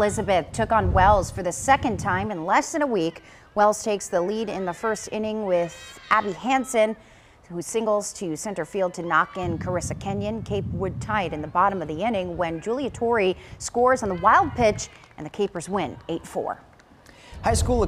Elizabeth took on Wells for the second time in less than a week. Wells takes the lead in the first inning with Abby Hanson, who singles to center field to knock in Carissa Kenyon. Cape Wood tied in the bottom of the inning when Julia Torrey scores on the wild pitch and the Capers win 8-4. High school